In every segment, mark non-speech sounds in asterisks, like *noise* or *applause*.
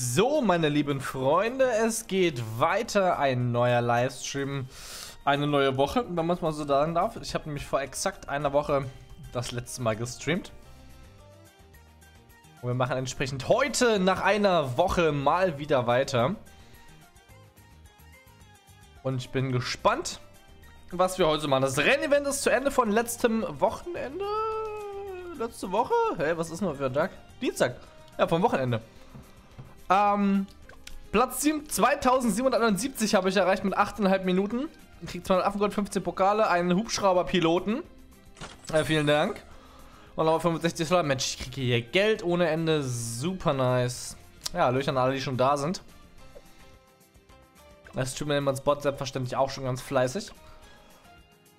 So, meine lieben Freunde, es geht weiter. Ein neuer Livestream, eine neue Woche, wenn man es mal so sagen darf. Ich habe nämlich vor exakt einer Woche das letzte Mal gestreamt. Und wir machen entsprechend heute nach einer Woche mal wieder weiter. Und ich bin gespannt, was wir heute machen. Das Rennevent ist zu Ende von letztem Wochenende. Letzte Woche? Hey, was ist noch für ein Tag? Dienstag. Ja, vom Wochenende. Ähm, Platz 7, 2771 habe ich erreicht mit 8,5 Minuten. Ich krieg 200 Affengold, 15 Pokale, einen Hubschrauberpiloten. Äh, vielen Dank. Und nochmal 65 Dollar. Mensch, ich kriege hier Geld ohne Ende. Super nice. Ja, Löcher an alle, die schon da sind. Das tut mir immer ins Bot selbstverständlich auch schon ganz fleißig.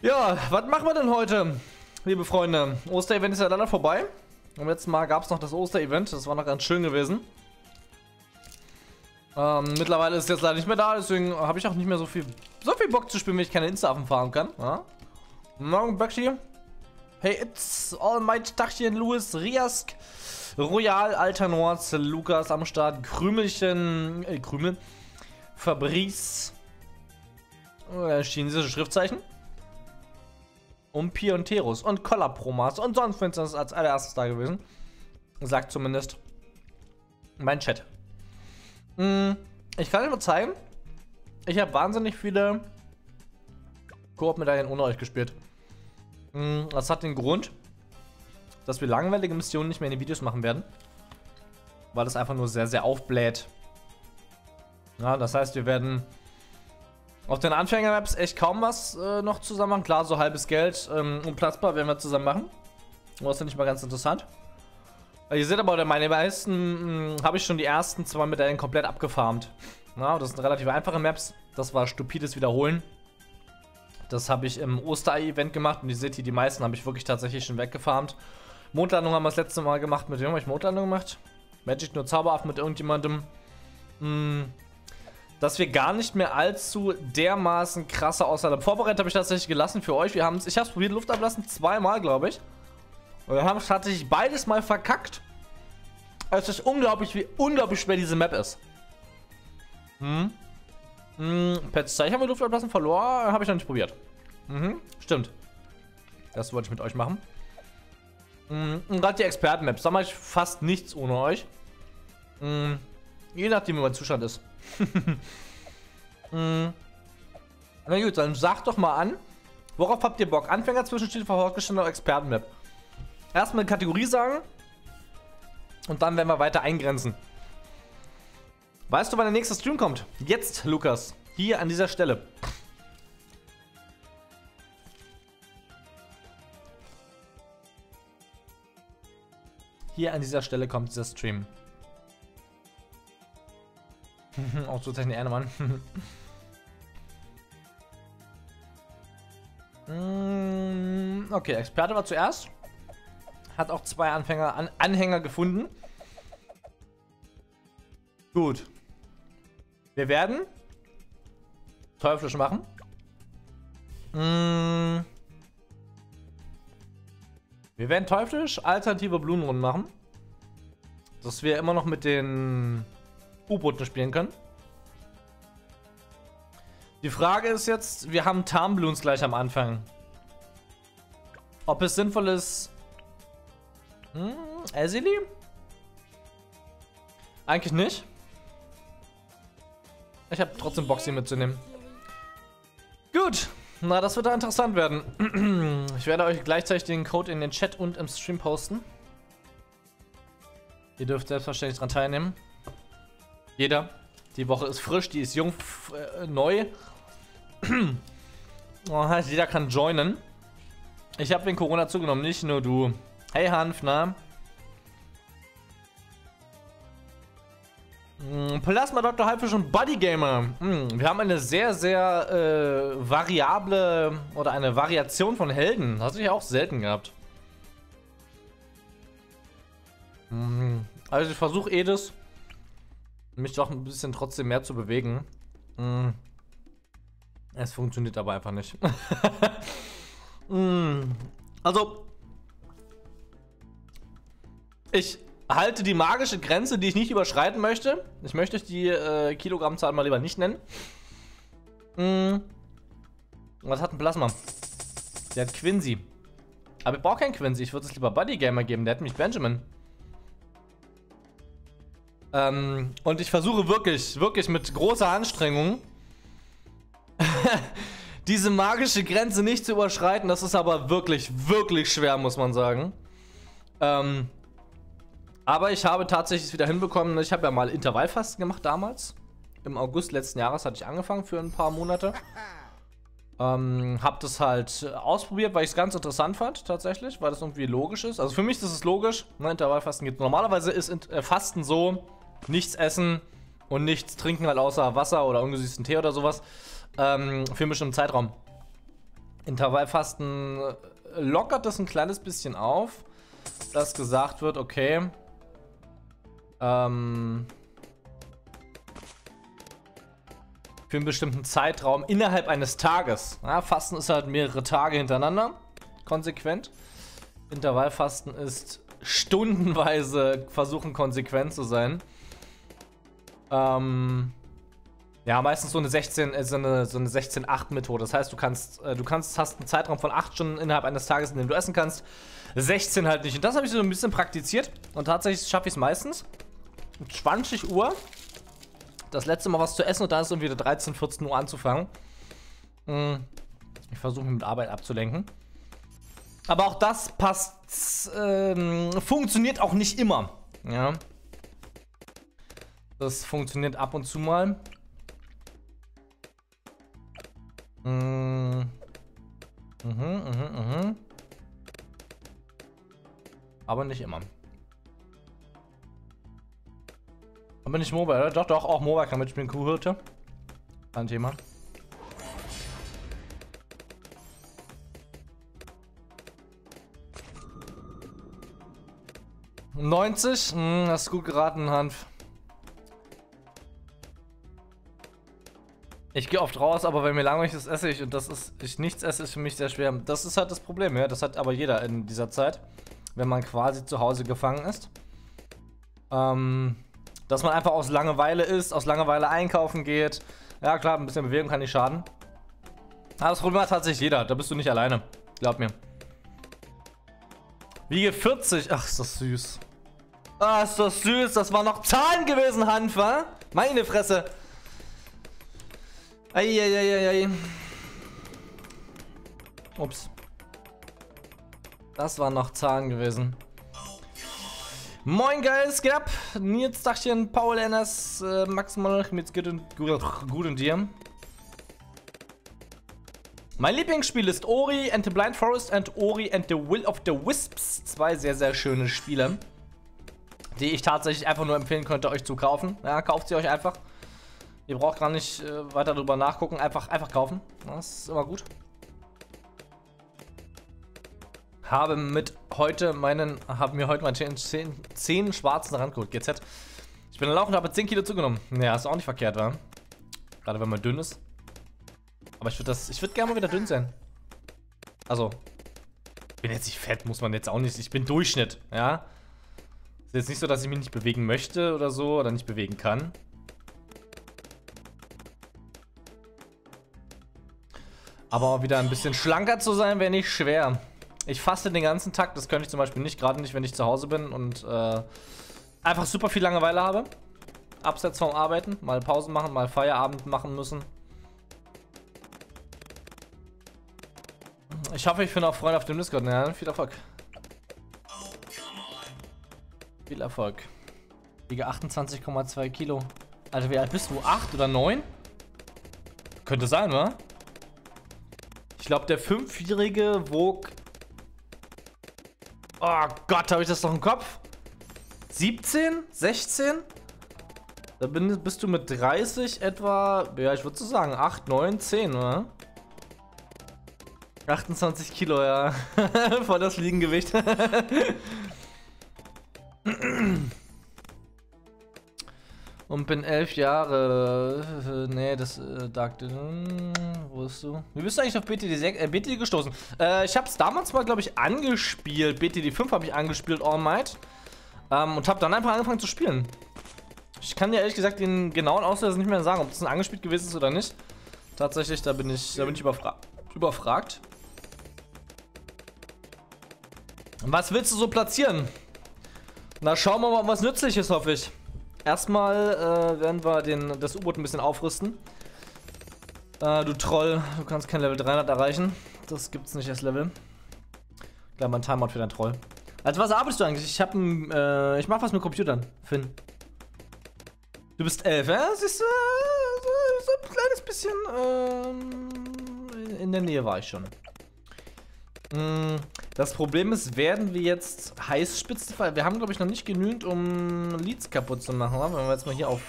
Ja, was machen wir denn heute, liebe Freunde? Osterevent ist ja leider vorbei. Am letzten Mal gab es noch das Osterevent. Das war noch ganz schön gewesen. Ähm, mittlerweile ist jetzt leider nicht mehr da, deswegen habe ich auch nicht mehr so viel, so viel Bock zu spielen, wenn ich keine Insta-Affen fahren kann. Ja? Morgen, Baxi. Hey, it's all my Dachchen, Louis, Riask, Royal, Alternords, Lukas am Start, Krümelchen, äh, Krümel, Fabrice, äh, chinesische Schriftzeichen. Und Pionteros und Collar-Promas und sonst wenn es als allererstes da gewesen. Sagt zumindest mein Chat. Hm, ich kann euch mal zeigen. Ich habe wahnsinnig viele Koop-Medaillen ohne euch gespielt. Hm, das hat den Grund, dass wir langweilige Missionen nicht mehr in den Videos machen werden. Weil das einfach nur sehr, sehr aufbläht. Ja, das heißt, wir werden auf den Anfänger-Maps echt kaum was äh, noch zusammen machen. Klar, so halbes Geld ähm, unplatzbar werden wir zusammen machen. Aber das finde ich mal ganz interessant. Ihr seht aber, meine meisten hm, habe ich schon die ersten zwei Medaillen komplett abgefarmt. Ja, das sind relativ einfache Maps. Das war stupides Wiederholen. Das habe ich im Oster-Event gemacht und ihr seht hier, die meisten habe ich wirklich tatsächlich schon weggefarmt. Mondlandung haben wir das letzte Mal gemacht. Mit wem habe ich Mondlandung gemacht? Magic nur Zauberhaft mit irgendjemandem. Hm, dass wir gar nicht mehr allzu dermaßen krasse Auswahl haben. Vorbereitet habe ich tatsächlich gelassen für euch. Wir ich habe es probiert, Luft ablassen, zweimal, glaube ich. Und wir haben tatsächlich beides mal verkackt. Es ist unglaublich, wie unglaublich schwer diese Map ist. Hm. Hm, Pets Zeichen haben wir Luft ablassen verloren, habe ich noch nicht probiert. Mhm, stimmt. Das wollte ich mit euch machen. Und gerade die Experten-Maps, da mache ich fast nichts ohne euch. Mhm, je nachdem, wie mein Zustand ist. mhm. *laughs* Na gut, dann sagt doch mal an, worauf habt ihr Bock? Anfänger, Zwischenstiel, Fortgeschritten oder Experten-Map? Erstmal Kategorie sagen. Und dann werden wir weiter eingrenzen. Weißt du, wann der nächste Stream kommt? Jetzt, Lukas. Hier an dieser Stelle. Hier an dieser Stelle kommt dieser Stream. *laughs* Auch so zeichnet er, Mann. *laughs* Mm, okay, Experte war zuerst. Hat auch zwei Anfänger, An Anhänger gefunden. Gut. Wir werden Teuflisch machen. Mmh. Wir werden Teuflisch alternative Blumenrunden machen. Dass wir immer noch mit den U-Booten spielen können. Die Frage ist jetzt, wir haben Tarnbloons gleich am Anfang. Ob es sinnvoll ist, hm, Azili? Eigentlich nicht. Ich habe trotzdem Bock, sie mitzunehmen. Gut, na, das wird da interessant werden. *clears throat* Ich werde euch gleichzeitig den Code in den Chat und im Stream posten. Ihr dürft selbstverständlich daran teilnehmen. Jeder. Die Woche ist frisch, die ist jung, äh, neu. *clears throat* oh, heißt, jeder kann joinen. Ich habe den Corona zugenommen, nicht nur du. Hey Hanf, na? Mm, Plasma Dr. Halbfisch und Buddy Gamer. Mm, wir haben eine sehr, sehr äh, variable oder eine Variation von Helden. Das habe ich auch selten gehabt. Mm, also ich versuche Edis mich doch ein bisschen trotzdem mehr zu bewegen. Es funktioniert aber einfach nicht. *laughs* also ich halte die magische Grenze, die ich nicht überschreiten möchte. Ich möchte die äh, Kilogrammzahl mal lieber nicht nennen. Hm. Was hat ein Plasma? Der hat Quincy. Aber ich brauche keinen Quincy. Ich würde es lieber Buddy Gamer geben. Der hat mich Benjamin. Ähm, und ich versuche wirklich, wirklich mit großer Anstrengung *laughs* diese magische Grenze nicht zu überschreiten. Das ist aber wirklich, wirklich schwer, muss man sagen. Ähm, aber ich habe tatsächlich wieder hinbekommen. Ich habe ja mal Intervallfasten gemacht damals. Im August letzten Jahres hatte ich angefangen für ein paar Monate. *laughs* Ähm, hab das halt ausprobiert, weil ich es ganz interessant fand, tatsächlich, weil das irgendwie logisch ist. Also für mich ist es logisch, ne, Intervallfasten geht. Normalerweise ist äh, Fasten so, nichts essen und nichts trinken halt außer Wasser oder ungesüßten Tee oder sowas ähm, für einen bestimmten Zeitraum. Intervallfasten äh, lockert das ein kleines bisschen auf, dass gesagt wird, okay, ähm, für einen bestimmten Zeitraum innerhalb eines Tages. Ja, Fasten ist halt mehrere Tage hintereinander, konsequent. Intervallfasten ist stundenweise versuchen konsequent zu sein. Ähm, ja, meistens so eine 16, äh, so eine, so eine 16-8-Methode. Das heißt, du kannst, äh, du kannst, hast einen Zeitraum von 8 Stunden innerhalb eines Tages, in dem du essen kannst. 16 halt nicht. Und das habe ich so ein bisschen praktiziert. Und tatsächlich schaffe ich es meistens. 20 Uhr. Das letzte Mal was zu essen und dann ist es wieder 13, 14 Uhr anzufangen. Hm. Ich versuche mich mit Arbeit abzulenken. Aber auch das passt, ähm, funktioniert auch nicht immer. Ja. Das funktioniert ab und zu mal. Mhm. Mhm, mhm, mhm. Aber nicht immer. Aber nicht Mobile, oder? Doch, doch, auch Mobile kann mitspielen. Kuhhirte. Kein Thema. Neunzig? Hm, hast du gut geraten, Hanf. Ich gehe oft raus, aber wenn mir langweilig ist, esse ich. Und das ist, ich nichts esse, ist für mich sehr schwer. Das ist halt das Problem, ja. Das hat aber jeder in dieser Zeit, wenn man quasi zu Hause gefangen ist. Ähm, dass man einfach aus Langeweile ist, aus Langeweile einkaufen geht. Ja, klar, ein bisschen Bewegung kann nicht schaden. Aber das Problem hat tatsächlich jeder. Da bist du nicht alleine. Glaub mir. Wiege 40. Ach, ist das süß. Ah, ist das süß. Das war noch Zahlen gewesen, Hanf, wa? Meine Fresse. Eieieiei. Ups. Das waren noch Zahlen gewesen. Moin Guys, geht ab? Nils Dachchen, Paul Enners, äh, Max Monarch mit gut und, gut, gut und dir. Mein Lieblingsspiel ist Ori and the Blind Forest and Ori and the Will of the Wisps. Zwei sehr, sehr schöne Spiele, die ich tatsächlich einfach nur empfehlen könnte, euch zu kaufen. Ja, kauft sie euch einfach. Ihr braucht gar nicht äh, weiter darüber nachgucken. Einfach, einfach kaufen. Das ist immer gut. Habe mit heute meinen, haben mir heute meinen 10, 10 schwarzen Rand geholt. GZ. Ich bin erlaubt und habe 10 Kilo zugenommen. Ja, ist auch nicht verkehrt, wa? Gerade wenn man dünn ist. Aber ich würde das, ich würde gerne mal wieder dünn sein. Also, bin jetzt nicht fett, muss man jetzt auch nicht. Ich bin Durchschnitt, ja. Ist jetzt nicht so, dass ich mich nicht bewegen möchte oder so oder nicht bewegen kann. Aber wieder ein bisschen schlanker zu sein, wäre nicht schwer. Ich faste den ganzen Tag, das könnte ich zum Beispiel nicht, gerade nicht, wenn ich zu Hause bin und äh, einfach super viel Langeweile habe. Abseits vom Arbeiten, mal Pausen machen, mal Feierabend machen müssen. Ich hoffe, ich finde auch Freunde auf dem Discord. Ja, viel Erfolg. Viel Erfolg. Wiege 28,2 Kilo. Alter, wie alt bist du? 8 oder 9? Könnte sein, oder? glaube, der Fünfjährige wog... Oh Gott, habe ich das noch im Kopf? 17? 16? Da bin, bist du mit 30 etwa, ja, ich würde so sagen, 8, 9, 10, oder? 28 Kilo, ja. *laughs* Voll das Fliegengewicht. *clears throat* Und bin elf Jahre. Äh, nee, das äh, wo bist du? Wie bist du eigentlich auf BTD, äh, BTD gestoßen? Äh, ich habe es damals mal, glaube ich, angespielt. BTD 5 habe ich angespielt, All Might. Ähm, und habe dann einfach angefangen zu spielen. Ich kann dir ehrlich gesagt den genauen Auslöser nicht mehr sagen, ob das ein angespielt gewesen ist oder nicht. Tatsächlich, da bin ich, da bin ich überfra überfragt. Was willst du so platzieren? Na, schauen wir mal, was Nützliches, hoffe ich. Erstmal äh, werden wir den, das U-Boot ein bisschen aufrüsten. Äh, du Troll, du kannst kein Level 300 erreichen. Das gibt's nicht als Level. Gleich mal ein Timeout für deinen Troll. Also was arbeitest du eigentlich? Ich hab ein, äh, ich mach was mit Computern, Finn. Du bist elf, ja? Siehst du, so, ein kleines bisschen, ähm, in der Nähe war ich schon. Mm, das Problem ist, werden wir jetzt Heißspitzenfall. Wir haben, glaube ich, noch nicht genügend, um Leads kaputt zu machen. Wenn wir jetzt mal hier auf,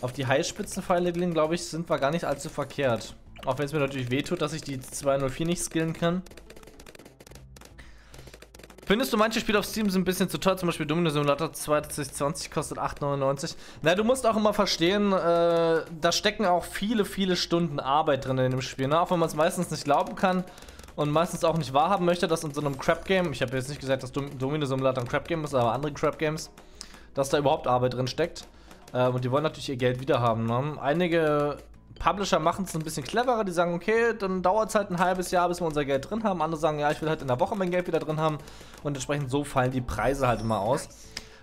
auf die Heißspitzenpfeile gehen, glaube ich, sind wir gar nicht allzu verkehrt. Auch wenn es mir natürlich wehtut, dass ich die 204 nicht skillen kann. Findest du, manche Spiele auf Steam sind ein bisschen zu teuer? Zum Beispiel Domino Simulator 2020 kostet 8,99. Na, du musst auch immer verstehen, äh, da stecken auch viele, viele Stunden Arbeit drin in dem Spiel. Ne? Auch wenn man es meistens nicht glauben kann und meistens auch nicht wahrhaben möchte, dass in so einem Crap-Game, ich habe jetzt nicht gesagt, dass Domino Simulator ein Crap-Game ist, aber andere Crap-Games, dass da überhaupt Arbeit drin steckt. Äh, und die wollen natürlich ihr Geld wiederhaben. Ne? Einige Publisher machen es ein bisschen cleverer, die sagen, okay, dann dauert es halt ein halbes Jahr, bis wir unser Geld drin haben. Andere sagen, ja, ich will halt in der Woche mein Geld wieder drin haben. Und entsprechend so fallen die Preise halt immer aus.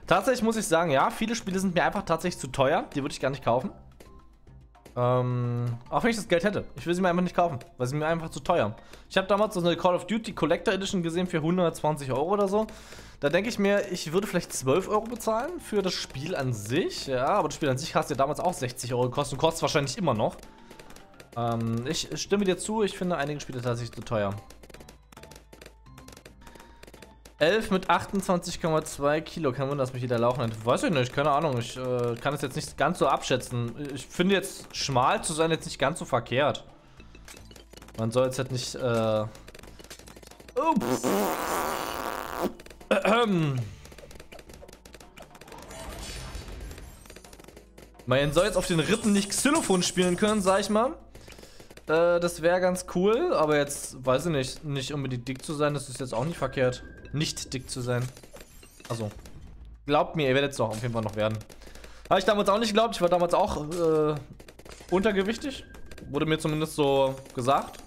Tatsächlich muss ich sagen, ja, viele Spiele sind mir einfach tatsächlich zu teuer. Die würde ich gar nicht kaufen. Ähm, auch wenn ich das Geld hätte. Ich will sie mir einfach nicht kaufen, weil sie mir einfach zu teuer. Ich habe damals so eine Call of Duty Collector Edition gesehen für 120 Euro oder so. Da denke ich mir, ich würde vielleicht 12 Euro bezahlen für das Spiel an sich. Ja, aber das Spiel an sich hast ja damals auch 60 Euro gekostet und kostet wahrscheinlich immer noch. Ähm, ich stimme dir zu, ich finde einige Spiele tatsächlich zu teuer. 11 mit 28,2 Kilo. Kein Wunder, dass mich jeder laufen hat. Weiß ich nicht, keine Ahnung. Ich äh, kann es jetzt nicht ganz so abschätzen. Ich finde jetzt, schmal zu sein jetzt nicht ganz so verkehrt. Man soll jetzt halt nicht, äh... Oh, *clears throat* Man soll jetzt auf den Rippen nicht Xylophon spielen können, sag ich mal. Äh, das wäre ganz cool, aber jetzt, weiß ich nicht, nicht unbedingt dick zu sein, das ist jetzt auch nicht verkehrt nicht dick zu sein. Also, glaubt mir, ihr werdet es doch auf jeden Fall noch werden. Habe ich damals auch nicht geglaubt. Ich war damals auch äh, untergewichtig. Wurde mir zumindest so gesagt.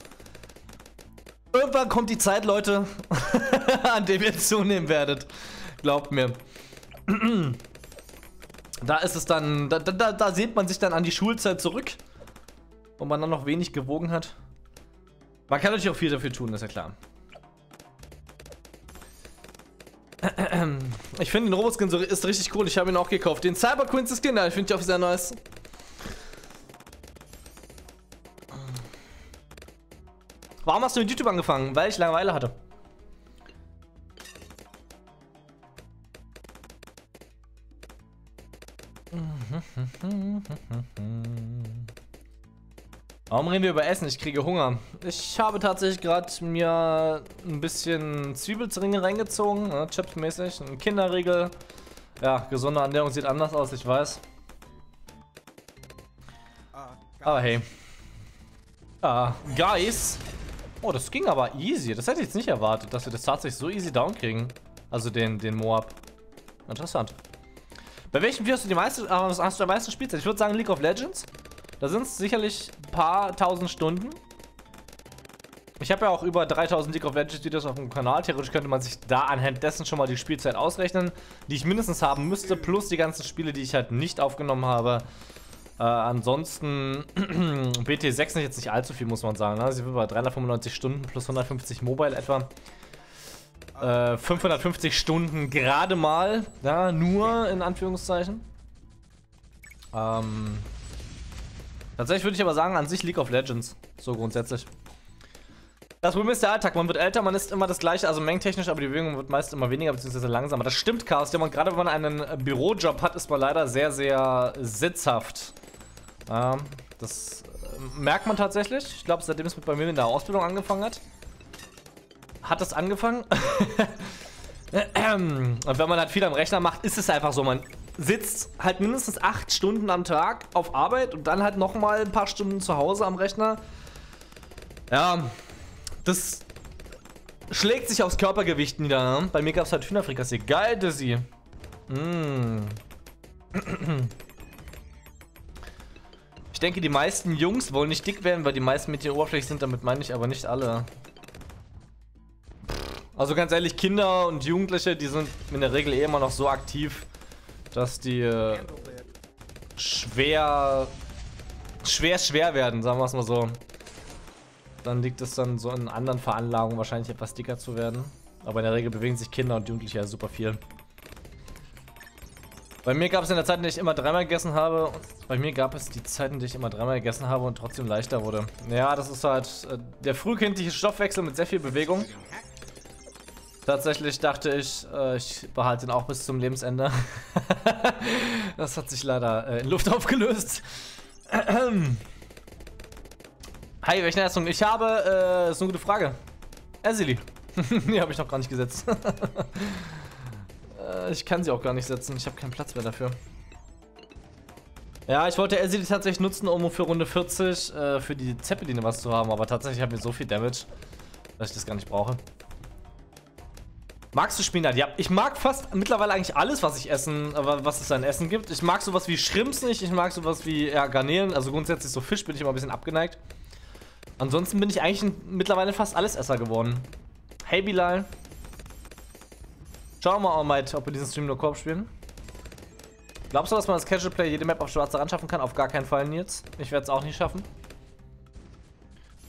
Irgendwann kommt die Zeit, Leute, *laughs* an der ihr zunehmen werdet. Glaubt mir. *clears throat* da ist es dann, da, da, da sieht man sich dann an die Schulzeit zurück. Wo man dann noch wenig gewogen hat. Man kann natürlich auch viel dafür tun, ist ja klar. Ich finde den Roboskin so ist richtig cool. Ich habe ihn auch gekauft. Den Cyber Quincy Skin, ich finde ich auch sehr nice. Warum hast du mit YouTube angefangen? Weil ich Langeweile hatte. *laughs* Warum reden wir über Essen? Ich kriege Hunger. Ich habe tatsächlich gerade mir ein bisschen Zwiebelzringe reingezogen, ne, chipsmäßig, ein Kinderriegel. Ja, gesunde Ernährung sieht anders aus, ich weiß. Aber hey. Ah, Guys. Oh, das ging aber easy. Das hätte ich jetzt nicht erwartet, dass wir das tatsächlich so easy down kriegen. Also den, den Moab. Interessant. Bei welchem Spiel hast du die meiste, äh, hast du am meisten Spielzeit? Ich würde sagen League of Legends. Da sind es sicherlich ein paar tausend Stunden. Ich habe ja auch über 3000 League of Legends Videos auf dem Kanal. Theoretisch könnte man sich da anhand dessen schon mal die Spielzeit ausrechnen, die ich mindestens haben müsste, plus die ganzen Spiele, die ich halt nicht aufgenommen habe. Äh, ansonsten *clears throat* BT6 ist jetzt nicht allzu viel, muss man sagen. Ne? Sie sind bei 395 Stunden plus 150 Mobile etwa. Äh, 550 Stunden gerade mal, ja, nur in Anführungszeichen. Ähm, Tatsächlich würde ich aber sagen, an sich League of Legends. So grundsätzlich. Das Problem ist der Alltag. Man wird älter, man ist immer das gleiche, also mengentechnisch, aber die Bewegung wird meist immer weniger bzw. langsamer. Das stimmt, Chaos. Und gerade wenn man einen Bürojob hat, ist man leider sehr, sehr sitzhaft. Ja, das äh, merkt man tatsächlich. Ich glaube, seitdem es mit bei mir in der Ausbildung angefangen hat, hat das angefangen. *laughs* Und wenn man halt viel am Rechner macht, ist es einfach so, man sitzt halt mindestens acht Stunden am Tag auf Arbeit und dann halt nochmal ein paar Stunden zu Hause am Rechner. Ja, das schlägt sich aufs Körpergewicht nieder. Ne? Bei mir gab es halt Hühnerfrikassee. Geil, Dizzy. Mm. Ich denke, die meisten Jungs wollen nicht dick werden, weil die meisten mit dir oberflächlich sind. Damit meine ich aber nicht alle. Also ganz ehrlich, Kinder und Jugendliche, die sind in der Regel eh immer noch so aktiv, dass die äh, schwer, schwer, schwer werden, sagen wir es mal so. Dann liegt es dann so in anderen Veranlagungen wahrscheinlich etwas dicker zu werden. Aber in der Regel bewegen sich Kinder und Jugendliche ja super viel. Bei mir gab es in der Zeit, in der ich immer dreimal gegessen habe, bei mir gab es die Zeiten, in der ich immer dreimal gegessen habe und trotzdem leichter wurde. Ja, das ist halt äh, der frühkindliche Stoffwechsel mit sehr viel Bewegung. Tatsächlich dachte ich, äh, ich behalte ihn auch bis zum Lebensende. *laughs* das hat sich leider äh, in Luft aufgelöst. *clears throat* Hi, welche Leistung? Ich habe, äh, ist eine gute Frage. Ersili. *laughs* die habe ich noch gar nicht gesetzt. *laughs* äh, ich kann sie auch gar nicht setzen. Ich habe keinen Platz mehr dafür. Ja, ich wollte Ersili tatsächlich nutzen, um für Runde 40 äh, für die Zeppeline was zu haben. Aber tatsächlich haben wir so viel Damage, dass ich das gar nicht brauche. Magst du Spinat? Ja, ich mag fast mittlerweile eigentlich alles, was ich essen, was es an Essen gibt. Ich mag sowas wie Shrimps nicht, ich mag sowas wie ja, Garnelen, also grundsätzlich so Fisch bin ich immer ein bisschen abgeneigt. Ansonsten bin ich eigentlich mittlerweile fast alles Esser geworden. Hey Bilal. Schauen wir mal, ob wir diesen Stream nur Korb spielen. Glaubst du, dass man als Casual Player jede Map auf schwarze Rand schaffen kann? Auf gar keinen Fall, Nils. Ich werde es auch nicht schaffen.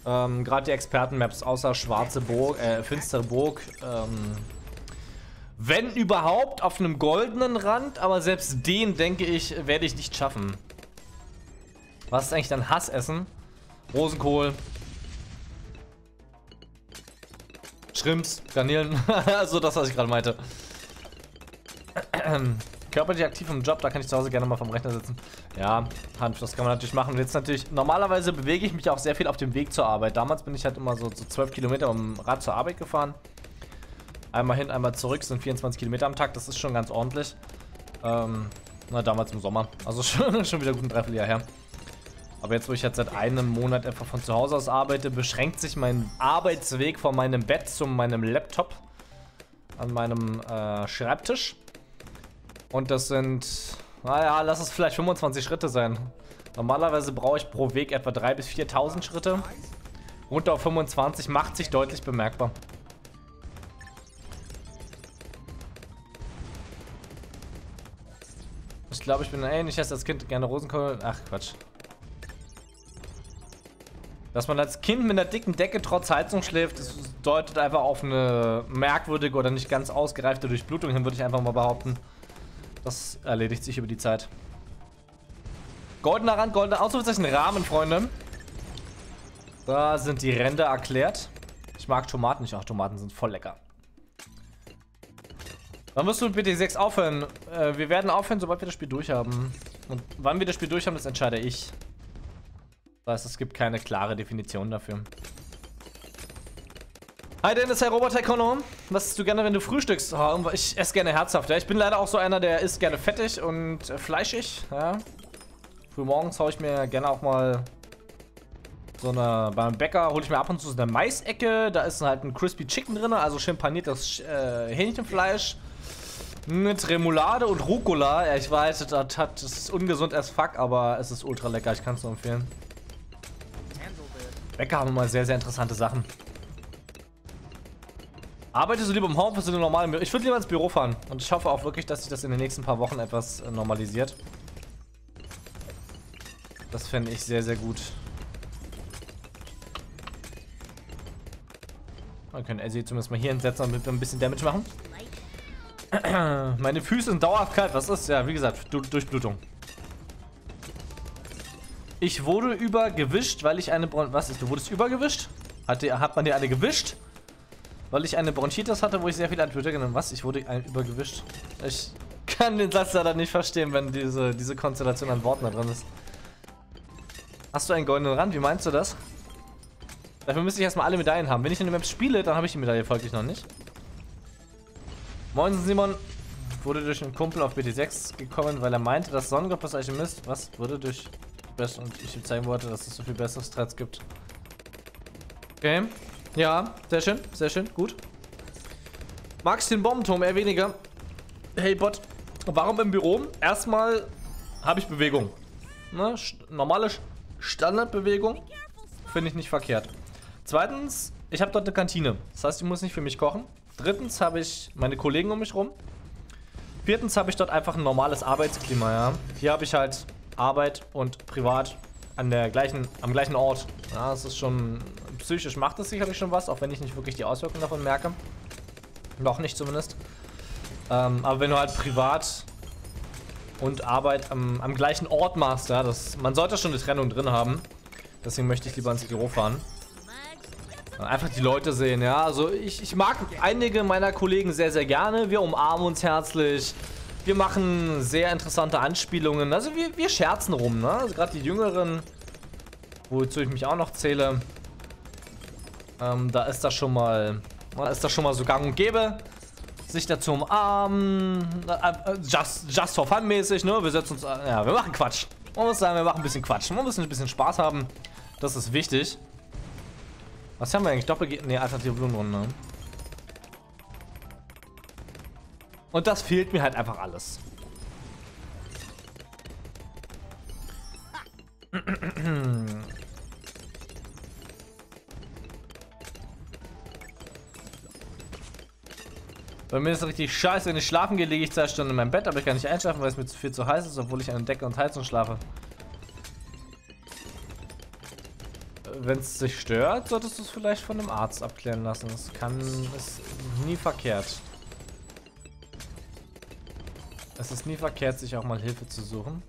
Ähm, Gerade die Experten-Maps, außer schwarze Burg, äh, finstere Burg, ähm, wenn überhaupt auf einem goldenen Rand, aber selbst den, denke ich, werde ich nicht schaffen. Was ist eigentlich dein Hassessen? Rosenkohl. Shrimps, Garnelen. *laughs* also das, was ich gerade meinte. *clears throat* Körperlich aktiv im Job, da kann ich zu Hause gerne mal vom Rechner sitzen. Ja, Hanf, das kann man natürlich machen. Jetzt natürlich, normalerweise bewege ich mich auch sehr viel auf dem Weg zur Arbeit. Damals bin ich halt immer so, so 12 Kilometer dem Rad zur Arbeit gefahren. Einmal hin, einmal zurück, sind 24 Kilometer am Tag, das ist schon ganz ordentlich. Ähm, na, damals im Sommer. Also *laughs* schon, schon wieder gut ein Dreivierteljahr her. Aber jetzt, wo ich jetzt seit einem Monat etwa von zu Hause aus arbeite, beschränkt sich mein Arbeitsweg von meinem Bett zu meinem Laptop an meinem äh, Schreibtisch. Und das sind, naja, lass es vielleicht 25 Schritte sein. Normalerweise brauche ich pro Weg etwa 3.000 bis 4.000 Schritte. Runter auf 25 macht sich deutlich bemerkbar. Glaube, ich bin nicht erst als Kind gerne Rosenkohl. Ach, Quatsch. Dass man als Kind mit einer dicken Decke trotz Heizung schläft, das deutet einfach auf eine merkwürdige oder nicht ganz ausgereifte Durchblutung hin, würde ich einfach mal behaupten. Das erledigt sich über die Zeit. Goldener Rand, goldener Ausrufezeichen Rahmen, Freunde. Da sind die Ränder erklärt. Ich mag Tomaten nicht. Ach, Tomaten sind voll lecker. Wann wirst du mit BT6 aufhören? Äh, wir werden aufhören, sobald wir das Spiel durchhaben. Und wann wir das Spiel durchhaben, das entscheide ich. Das heißt, es gibt keine klare Definition dafür. Hi Dennis, Herr Roboter Kono. Was isst du gerne, wenn du frühstückst? Oh, ich esse gerne herzhaft. Ja. Ich bin leider auch so einer, der isst gerne fettig und äh, fleischig. Ja. Frühmorgens haue ich mir gerne auch mal so eine, beim Bäcker hole ich mir ab und zu so eine Maisecke. Da ist halt ein Crispy Chicken drin, also schön paniertes äh, Hähnchenfleisch. Mit Remoulade und Rucola. Ja, ich weiß, das, hat, das ist ungesund as fuck, aber es ist ultra lecker. Ich kann es nur empfehlen. Bäcker haben immer sehr, sehr interessante Sachen. Arbeitest du lieber im Homeoffice oder Büro? Ich würde lieber ins Büro fahren. Und ich hoffe auch wirklich, dass sich das in den nächsten paar Wochen etwas äh, normalisiert. Das fände ich sehr, sehr gut. Man können Ezzy zumindest mal hier hinsetzen und ein bisschen Damage machen. *clears throat* Meine Füße sind dauerhaft kalt. Was ist? Ja, wie gesagt, du Durchblutung. Ich wurde übergewischt, weil ich eine Bron Was ist? Du wurdest übergewischt? Hat, die, hat man dir eine gewischt? Weil ich eine Bronchitis hatte, wo ich sehr viel Antibiotika genommen Was? Ich wurde übergewischt. Ich kann den Satz leider nicht verstehen, wenn diese, diese Konstellation an Worten da drin ist. Hast du einen goldenen Rand? Wie meinst du das? Dafür müsste ich erstmal alle Medaillen haben. Wenn ich in der Map spiele, dann habe ich die Medaille folglich noch nicht. Moin Simon. Wurde durch einen Kumpel auf BT6 gekommen, weil er meinte, dass Sonnengott das Alchemist. Was? Wurde durch und ich ihm zeigen wollte, dass es so viel bessere Strats gibt. Okay. Ja, sehr schön, sehr schön, gut. Magst den Bombenturm eher weniger? Hey Bot, Warum im Büro? Erstmal habe ich Bewegung. Ne? Normale Standardbewegung finde ich nicht verkehrt. Zweitens, ich habe dort eine Kantine. Das heißt, ich muss nicht für mich kochen. Drittens habe ich meine Kollegen um mich rum. Viertens habe ich dort einfach ein normales Arbeitsklima, ja. Hier habe ich halt Arbeit und Privat an der gleichen, am gleichen Ort. Ja, das ist schon, psychisch macht das sicherlich schon was, auch wenn ich nicht wirklich die Auswirkungen davon merke. Noch nicht zumindest. Ähm, aber wenn du halt privat und Arbeit am, am gleichen Ort machst, ja, das, man sollte schon eine Trennung drin haben. Deswegen möchte ich lieber ins Büro fahren. Einfach die Leute sehen, ja. Also ich, ich mag einige meiner Kollegen sehr, sehr gerne. Wir umarmen uns herzlich. Wir machen sehr interessante Anspielungen. Also wir, wir scherzen rum, ne? Also gerade die Jüngeren, wozu ich mich auch noch zähle. Ähm, da ist das schon mal, da ist das schon mal so gang und gäbe. Sich dazu umarmen. Äh, äh, just, just for fun mäßig, ne? Wir setzen uns, ja, wir machen Quatsch. Man muss sagen, wir machen ein bisschen Quatsch. Man muss ein bisschen Spaß haben. Das ist wichtig. Was haben wir eigentlich? Doppel... Ne, alternative Blumenrunde. Und das fehlt mir halt einfach alles. Bei mir ist es richtig scheiße, wenn ich schlafen gehe, lege ich zwei Stunden in meinem Bett, aber ich kann nicht einschlafen, weil es mir zu viel zu heiß ist, obwohl ich an Decke und Heizung schlafe. Wenn es sich stört, solltest du es vielleicht von einem Arzt abklären lassen. Das kann, ist nie verkehrt. Es ist nie verkehrt, sich auch mal Hilfe zu suchen.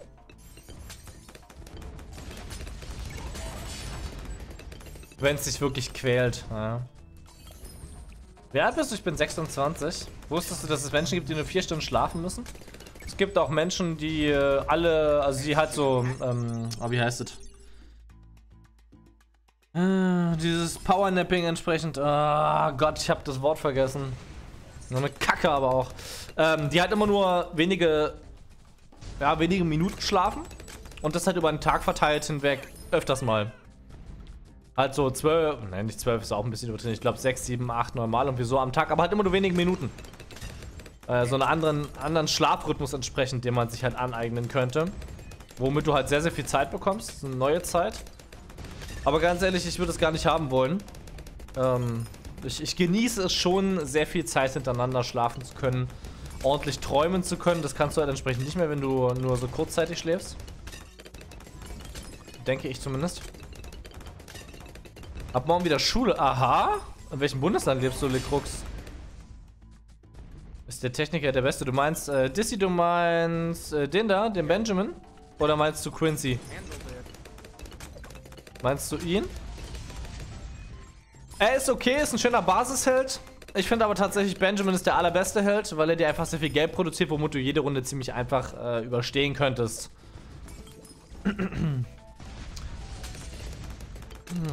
Wenn es dich wirklich quält. Ja. Wie alt bist du? Ich bin 26. Wusstest du, dass es Menschen gibt, die nur vier Stunden schlafen müssen? Es gibt auch Menschen, die äh, alle, also die halt so, ähm, oh, wie heißt es? Äh, dieses Powernapping entsprechend. Oh Gott, ich habe das Wort vergessen. So eine Kacke aber auch. Ähm, die halt immer nur wenige, ja, wenige Minuten schlafen. Und das halt über einen Tag verteilt hinweg öfters mal. Halt so zwölf, nein, nicht zwölf, ist auch ein bisschen übertrieben. Ich glaube sechs, sieben, acht, neun Mal irgendwie so am Tag, aber halt immer nur wenige Minuten. Äh, so einen anderen, anderen Schlafrhythmus entsprechend, den man sich halt aneignen könnte. Womit du halt sehr, sehr viel Zeit bekommst. Eine neue Zeit. Aber ganz ehrlich, ich würde es gar nicht haben wollen. Ähm, ich, ich genieße es schon, sehr viel Zeit hintereinander schlafen zu können, ordentlich träumen zu können. Das kannst du halt entsprechend nicht mehr, wenn du nur so kurzzeitig schläfst. Denke ich zumindest. Ab morgen wieder Schule. Aha. In welchem Bundesland lebst du, Lekrux? Ist der Techniker der Beste? Du meinst äh, Dissy, du meinst äh, den da, den Benjamin? Oder meinst du Quincy? Meinst du ihn? Er ist okay, ist ein schöner Basisheld. Ich finde aber tatsächlich, Benjamin ist der allerbeste Held, weil er dir einfach sehr viel Geld produziert, womit du jede Runde ziemlich einfach äh, überstehen könntest. *clears throat*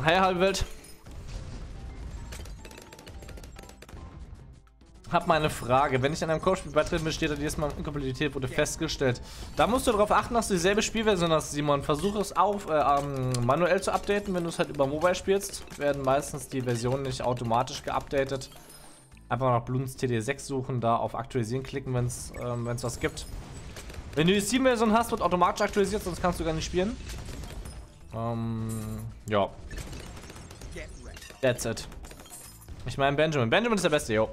Hi, Halbwelt. Hab mal eine Frage. Wenn ich an einem Codespiel beitreten bin, steht da jedes Mal Inkompatibilität wurde festgestellt. Da musst du darauf achten, dass du dieselbe Spielversion hast, Simon. Versuche es auf, äh, ähm, manuell zu updaten, wenn du es halt über Mobile spielst. Werden meistens die Versionen nicht automatisch geupdatet. Einfach nach Bloons TD6 suchen, da auf Aktualisieren klicken, wenn es ähm, was gibt. Wenn du die Steam-Version hast, wird automatisch aktualisiert, sonst kannst du gar nicht spielen. Ähm, ja. That's it. Ich meine Benjamin. Benjamin ist der Beste, yo.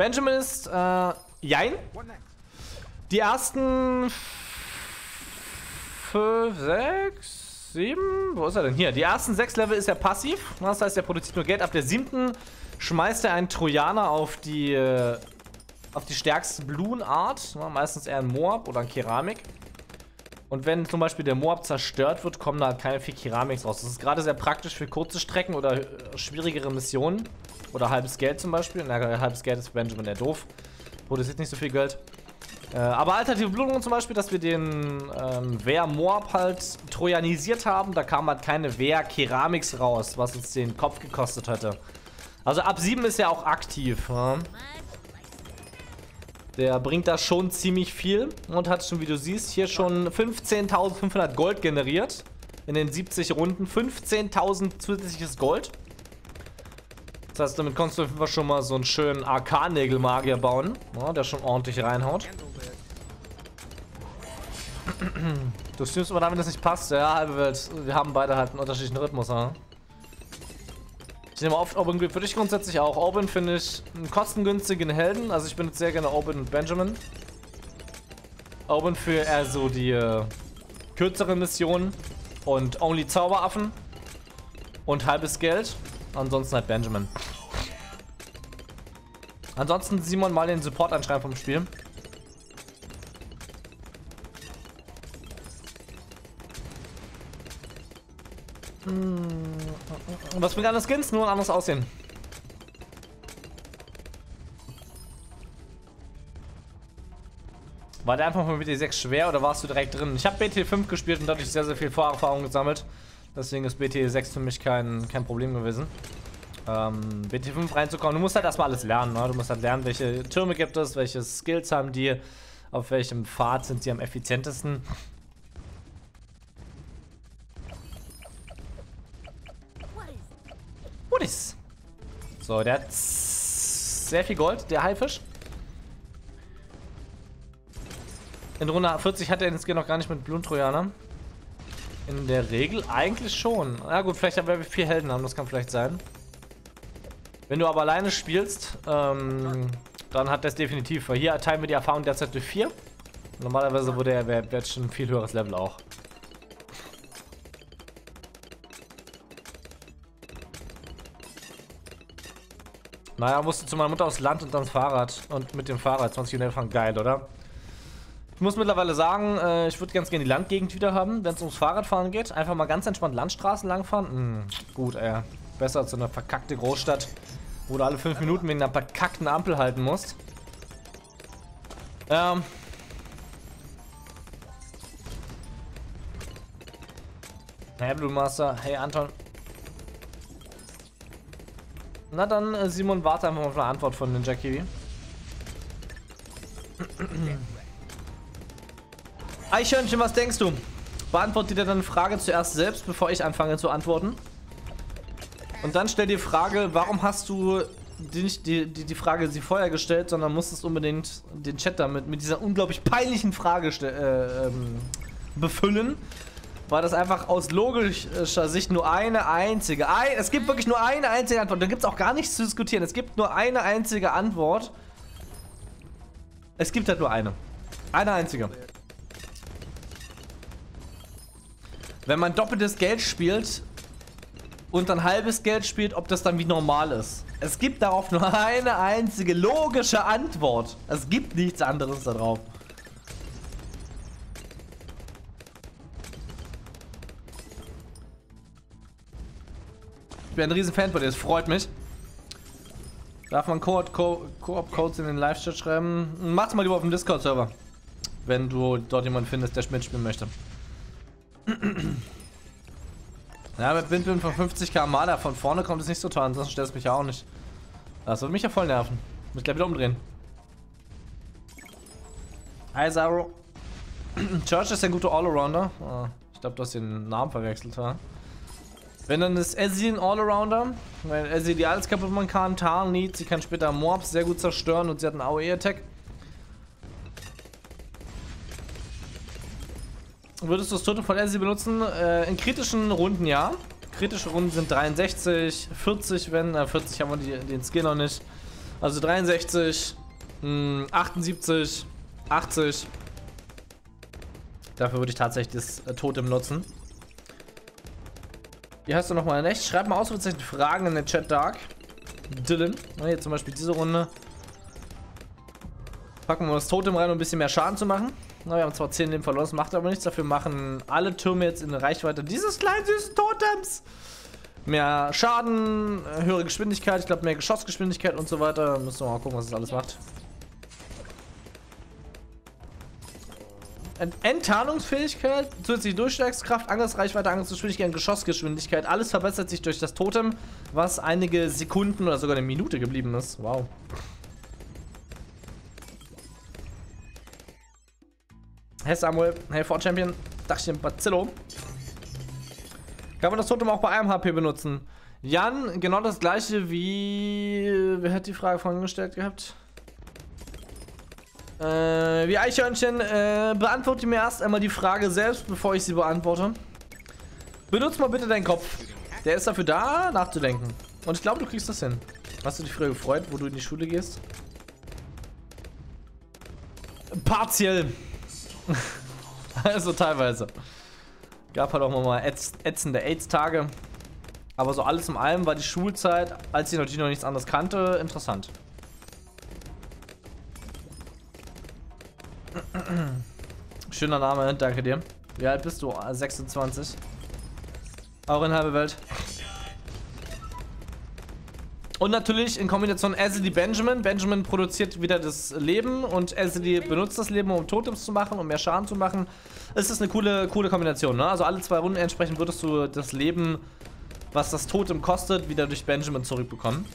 Benjamin ist, äh, jein. Die ersten fünf, sechs, sieben, wo ist er denn? Hier, die ersten sechs Level ist er passiv. Das heißt, er produziert nur Geld. Ab der siebten schmeißt er einen Trojaner auf die, äh, auf die stärkste Blumenart. Meistens eher ein Moab oder ein Keramik. Und wenn zum Beispiel der Moab zerstört wird, kommen da halt keine vier Keramiks raus. Das ist gerade sehr praktisch für kurze Strecken oder äh, schwierigere Missionen. Oder halbes Geld zum Beispiel. Na, halbes Geld ist Benjamin der doof. Produziert nicht so viel Geld. Äh, aber alternative Blutungen zum Beispiel, dass wir den ähm, Wehr Moab halt trojanisiert haben. Da kam halt keine Wehr Keramiks raus, was uns den Kopf gekostet hätte. Also ab 7 ist er auch aktiv. Ja? Der bringt da schon ziemlich viel und hat schon, wie du siehst, hier schon 15.500 Gold generiert. In den 70 Runden 15.000 zusätzliches Gold. Das heißt, damit kannst du schon mal so einen schönen AK-Nägelmagier bauen, ja, der schon ordentlich reinhaut. Du streamst immer wenn das nicht passt. Ja, halbe Welt. Wir haben beide halt einen unterschiedlichen Rhythmus, ja. Ich nehme oft Open für dich grundsätzlich auch. Open finde ich einen kostengünstigen Helden. Also ich benutze sehr gerne Open und Benjamin. Open für eher so die äh, kürzeren Missionen und Only Zauberaffen und halbes Geld. Ansonsten halt Benjamin. Ansonsten Simon mal den Support anschreiben vom Spiel. Hm. Was bringt andere Skins? Nur ein anderes Aussehen. War der einfach mal mit BT6 schwer oder warst du direkt drin? Ich habe BT5 gespielt und dadurch sehr, sehr viel Vorerfahrung gesammelt. Deswegen ist BT6 für mich kein, kein Problem gewesen. Ähm, BT5 reinzukommen. Du musst halt erstmal alles lernen. Ne? Du musst halt lernen, welche Türme gibt es, welche Skills haben die, auf welchem Pfad sind sie am effizientesten. Woodies. So, der hat sehr viel Gold, der Haifisch. In Runde 40 hat er den Skill noch gar nicht mit Blumentrojaner. In der Regel eigentlich schon. Na gut, vielleicht weil wir vier Helden haben, das kann vielleicht sein. Wenn du aber alleine spielst, ähm, dann hat das definitiv. Weil hier teilen wir die Erfahrung derzeit durch vier. Normalerweise wurde er wäre schon ein viel höheres Level auch. Naja, musste zu meiner Mutter aufs Land und dann Fahrrad. Und mit dem Fahrrad 20 Minuten fahren. Geil, oder? Ich muss mittlerweile sagen, äh, ich würde ganz gerne die Landgegend wieder haben, wenn es ums Fahrradfahren geht. Einfach mal ganz entspannt Landstraßen langfahren. Hm, gut, ey. Besser als so eine verkackte Großstadt, wo du alle fünf Minuten wegen einer verkackten Ampel halten musst. Ähm. Hey, Blue Master. Hey, Anton. Na dann, äh, Simon, warte einfach mal auf eine Antwort von Ninja Kiwi. Eichhörnchen, was denkst du? Beantworte dir deine Frage zuerst selbst, bevor ich anfange zu antworten. Und dann stell dir Frage, warum hast du die, nicht die, die, die Frage sie vorher gestellt, sondern musstest unbedingt den Chat damit mit dieser unglaublich peinlichen Frage äh, ähm, befüllen. War das einfach aus logischer Sicht nur eine einzige. Ein, es gibt wirklich nur eine einzige Antwort. Da gibt es auch gar nichts zu diskutieren. Es gibt nur eine einzige Antwort. Es gibt halt nur eine. Eine einzige. Wenn man doppeltes Geld spielt und dann halbes Geld spielt, ob das dann wie normal ist. Es gibt darauf nur *laughs* eine einzige logische Antwort. Es gibt nichts anderes darauf. Ich bin ein riesen Fan von dir, es freut mich. Darf man Koop-Codes in den Live-Chat schreiben? Mach's mal lieber auf dem Discord-Server. Wenn du dort jemanden findest, der mitspielen möchte. Ja, mit Windwind von 50 km da von vorne kommt es nicht so toll, ansonsten stellt es mich ja auch nicht. Das würde mich ja voll nerven. Muss gleich wieder umdrehen. Hi, Zaro. *clears throat* Church ist ein guter Allrounder. Oh, ich glaube, du hast den Namen verwechselt, ja. Wenn dann ist Ezzy ein Allrounder, weil Ezzy die alles kaputt machen kann, Tarn, Need, sie kann später Mobs sehr gut zerstören und sie hat einen AOE-Attack. Würdest du das Totem von Elsie benutzen? Äh, in kritischen Runden ja. Kritische Runden sind 63, 40, wenn, äh, 40 haben wir die, den Skill noch nicht. Also 63, mh, 78, 80. Dafür würde ich tatsächlich das äh, Totem nutzen. Hier hast du nochmal in echt. Schreib mal ausrufezeichen Fragen in den Chat Dark. Dylan. Hier zum Beispiel diese Runde. Packen wir das Totem rein, um ein bisschen mehr Schaden zu machen. Na, wir haben zwar 10 Leben verloren, das macht aber nichts. Dafür machen alle Türme jetzt in Reichweite dieses kleinen süßen Totems. Mehr Schaden, höhere Geschwindigkeit, ich glaube mehr Geschossgeschwindigkeit und so weiter. Müssen wir mal gucken, was das alles macht. Enttarnungsfähigkeit, zusätzliche Durchschlagskraft, Angriffsreichweite, Angriffsgeschwindigkeit und Geschossgeschwindigkeit. Alles verbessert sich durch das Totem, was einige Sekunden oder sogar eine Minute geblieben ist. Wow. Hey Samuel, hey Ford Champion, Dachchen Bazillo. Kann man das Totem auch bei einem HP benutzen? Jan, genau das gleiche wie... Wer hat die Frage vorhin gestellt gehabt? Äh, wie Eichhörnchen, äh, beantworte mir erst einmal die Frage selbst, bevor ich sie beantworte. Benutz mal bitte deinen Kopf. Der ist dafür da, nachzudenken. Und ich glaube, du kriegst das hin. Hast du dich früher gefreut, wo du in die Schule gehst? Partiell. *laughs* also teilweise. Gab halt auch mal ätz ätzende AIDS-Tage. Aber so alles in allem war die Schulzeit, als ich natürlich noch nichts anderes kannte, interessant. *clears throat* Schöner Name, danke dir. Wie alt bist du? 26. Auch in halbe Welt. Und natürlich in Kombination Azzy Benjamin. Benjamin produziert wieder das Leben und Azzy benutzt das Leben, um Totems zu machen, um mehr Schaden zu machen. Es ist eine coole, coole Kombination, ne? Also alle zwei Runden entsprechend würdest du das Leben, was das Totem kostet, wieder durch Benjamin zurückbekommen.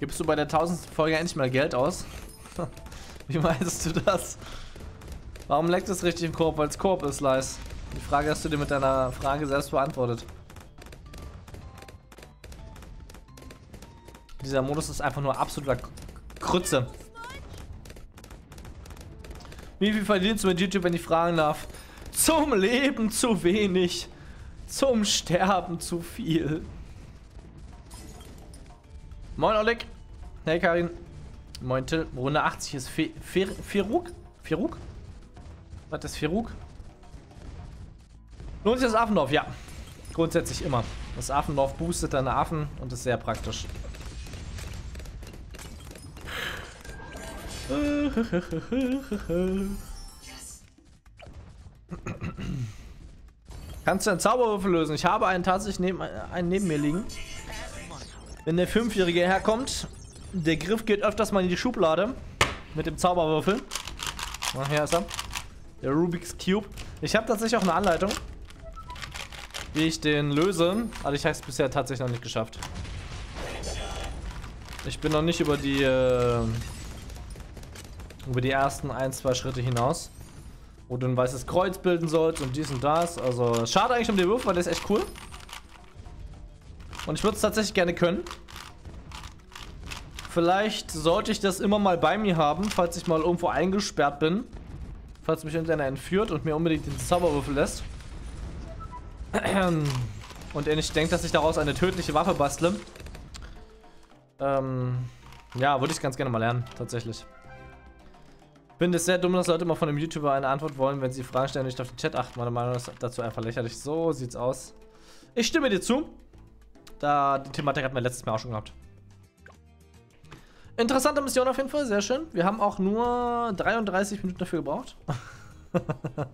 Gibst du bei der 1000. Folge endlich mal Geld aus? *laughs* Wie meinst du das? Warum leckt es richtig im Korb? Weil es Korb ist, Lies. Die Frage hast du dir mit deiner Frage selbst beantwortet. Dieser Modus ist einfach nur absoluter Krütze. Wie viel verdienst du mit YouTube, wenn ich fragen darf? Zum Leben zu wenig. Zum Sterben zu viel. Moin Oleg. Hey Karin. Moin Till. Runde 80 ist Feruk? Feruk? Was ist Feruk? Lohnt sich das Affendorf? Ja. Grundsätzlich immer. Das Affendorf boostet deine Affen und ist sehr praktisch. Kannst du einen Zauberwürfel lösen? Ich habe einen tatsächlich neben, einen neben mir liegen. Wenn der Fünfjährige herkommt, der Griff geht öfters mal in die Schublade mit dem Zauberwürfel. Na, hier ist er. Der Rubik's Cube. Ich habe tatsächlich auch eine Anleitung wie ich den löse. Aber ich habe es bisher tatsächlich noch nicht geschafft. Ich bin noch nicht über die äh, über die ersten ein, zwei Schritte hinaus. Wo du ein weißes Kreuz bilden sollst und dies und das. Also schade eigentlich um den Wurf, weil der ist echt cool. Und ich würde es tatsächlich gerne können. Vielleicht sollte ich das immer mal bei mir haben, falls ich mal irgendwo eingesperrt bin. Falls mich irgendeiner entführt und mir unbedingt den Zauberwürfel lässt. *clears throat* Und er nicht denkt, dass ich daraus eine tödliche Waffe bastle. Ähm, ja, würde ich ganz gerne mal lernen, tatsächlich. Finde es sehr dumm, dass Leute immer von einem YouTuber eine Antwort wollen, wenn sie Fragen stellen und nicht auf den Chat achten. Meine Meinung ist dazu einfach lächerlich. So sieht's aus. Ich stimme dir zu. Da die Thematik hatten wir letztes Mal auch schon gehabt. Interessante Mission auf jeden Fall, sehr schön. Wir haben auch nur 33 Minuten dafür gebraucht. *laughs*